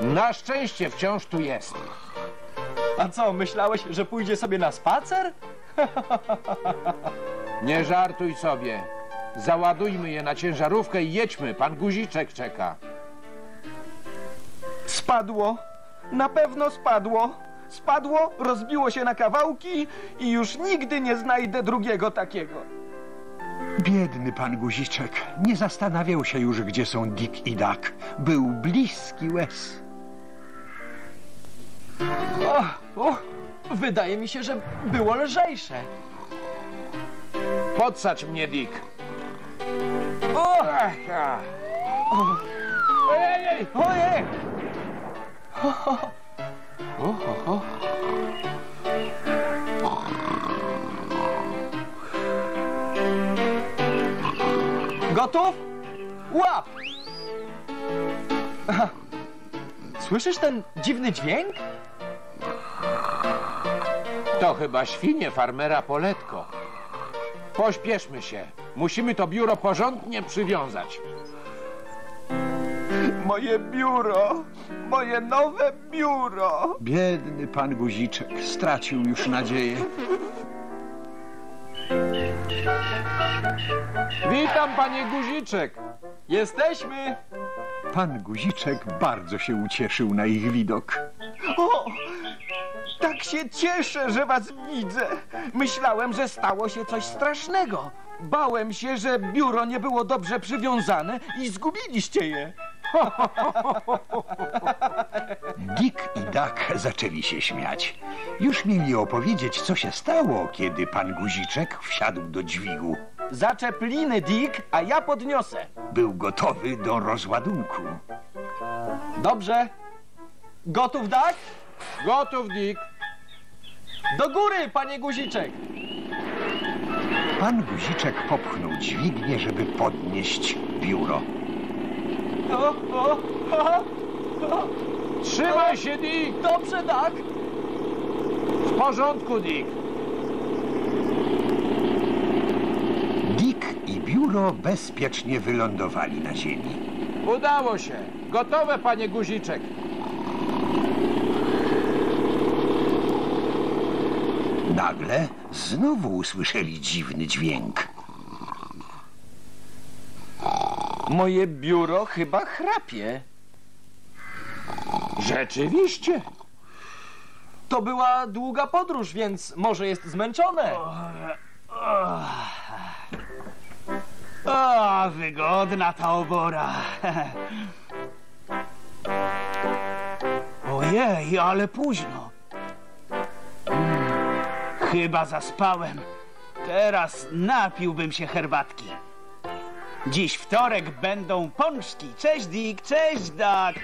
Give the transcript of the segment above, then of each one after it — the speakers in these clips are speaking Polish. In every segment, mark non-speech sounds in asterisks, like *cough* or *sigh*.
Na szczęście wciąż tu jest. A co, myślałeś, że pójdzie sobie na spacer? *laughs* Nie żartuj sobie. Załadujmy je na ciężarówkę i jedźmy. Pan Guziczek czeka. Spadło. Na pewno spadło. Spadło, rozbiło się na kawałki i już nigdy nie znajdę drugiego takiego. Biedny pan Guziczek nie zastanawiał się już, gdzie są Dick i Duck. Był bliski łez. O, o, wydaje mi się, że było lżejsze. Podsadź mnie, Dick. O, Ej, ej, ojej! Gotów? Łap! Aha. Słyszysz ten dziwny dźwięk? To chyba świnie farmera Poletko. Pośpieszmy się. Musimy to biuro porządnie przywiązać. Moje biuro! Moje nowe biuro! Biedny pan Guziczek stracił już nadzieję. Witam, panie Guziczek. Jesteśmy! Pan Guziczek bardzo się ucieszył na ich widok. O! Tak się cieszę, że was widzę. Myślałem, że stało się coś strasznego. Bałem się, że biuro nie było dobrze przywiązane i zgubiliście je. Dick i Duck zaczęli się śmiać. Już mieli opowiedzieć, co się stało, kiedy pan Guziczek wsiadł do dźwigu. Zaczep liny, Dick, a ja podniosę. Był gotowy do rozładunku. Dobrze. Gotów, Dak? Gotów, Dick. Do góry, panie Guziczek. Pan Guziczek popchnął dźwignię, żeby podnieść biuro. O, o, o, Trzymaj się, Dick. dobrze, Dak. W porządku. Dick i biuro bezpiecznie wylądowali na ziemi. Udało się. Gotowe, panie Guziczek. Nagle znowu usłyszeli dziwny dźwięk. Moje biuro chyba chrapie. Rzeczywiście. To była długa podróż, więc może jest zmęczone. O, wygodna ta obora. Ojej, ale późno. Mm, Chyba zaspałem. Teraz napiłbym się herbatki. Dziś wtorek będą pączki. Cześć Dick, cześć Duck.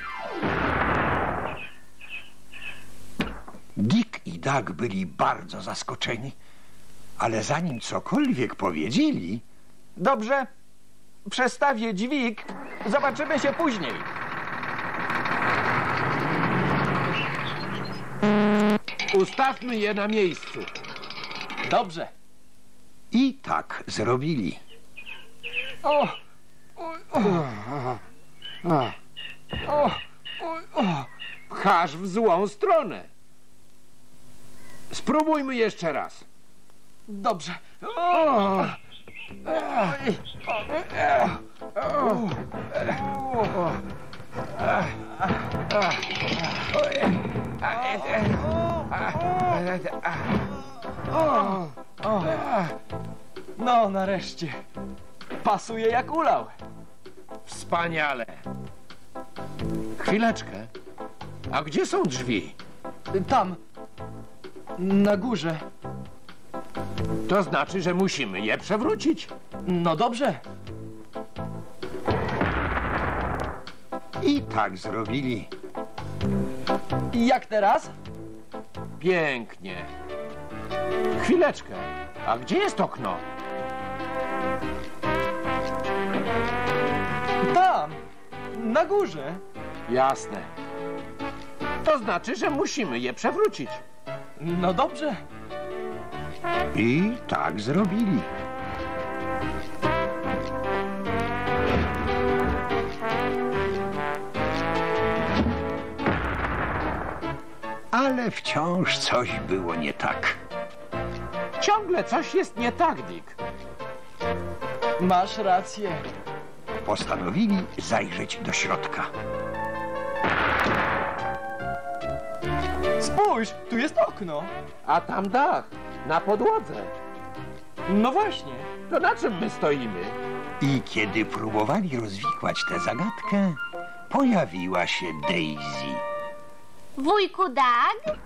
Dick i Duck byli bardzo zaskoczeni, ale zanim cokolwiek powiedzieli, Dobrze. Przestawię dźwig. Zobaczymy się później. Ustawmy je na miejscu. Dobrze. i tak zrobili. O, Pchasz w złą stronę. Spróbujmy jeszcze raz. dobrze. O, no, nareszcie. Pasuje jak ulał. Wspaniale. Chwileczkę. A gdzie są drzwi? Tam. Na górze. To znaczy, że musimy je przewrócić. No dobrze. I tak zrobili. I jak teraz? Pięknie. Chwileczkę. A gdzie jest okno? Tam. Na górze. Jasne. To znaczy, że musimy je przewrócić. No dobrze. I tak zrobili. ale wciąż coś było nie tak. Ciągle coś jest nie tak, Dick. Masz rację. Postanowili zajrzeć do środka. Spójrz, tu jest okno. A tam dach, na podłodze. No właśnie. To na czym my stoimy? I kiedy próbowali rozwikłać tę zagadkę, pojawiła się Daisy. Wujku Dag?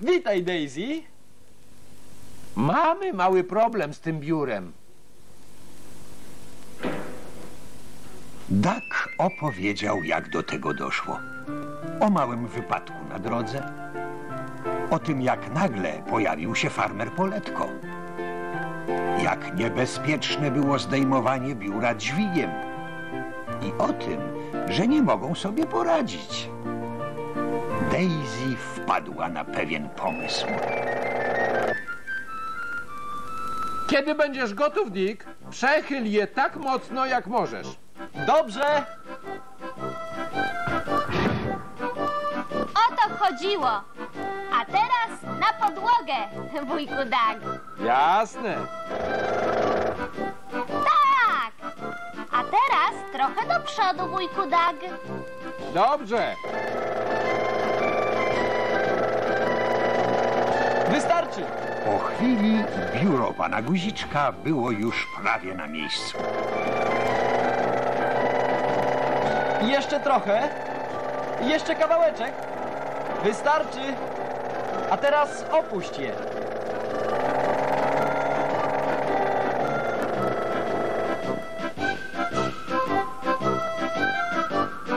Witaj, Daisy. Mamy mały problem z tym biurem. Duck opowiedział, jak do tego doszło. O małym wypadku na drodze. O tym, jak nagle pojawił się farmer Poletko. Jak niebezpieczne było zdejmowanie biura dźwigiem. I o tym, że nie mogą sobie poradzić. Daisy wpadła na pewien pomysł. Kiedy będziesz gotów, Dick, przechyl je tak mocno, jak możesz. Dobrze. O to chodziło. A teraz na podłogę, wujku Dag. Jasne. Tak! A teraz trochę do przodu, wujku Dag. Dobrze. Wystarczy. Po chwili biuro pana Guziczka było już prawie na miejscu. Jeszcze trochę. Jeszcze kawałeczek. Wystarczy. A teraz opuść je.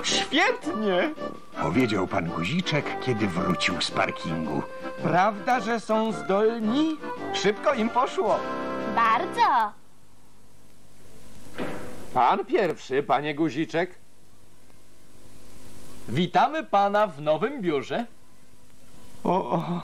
Świetnie! Powiedział pan Guziczek, kiedy wrócił z parkingu. Prawda, że są zdolni? Szybko im poszło. Bardzo. Pan pierwszy, panie Guziczek. Witamy pana w nowym biurze. O, o,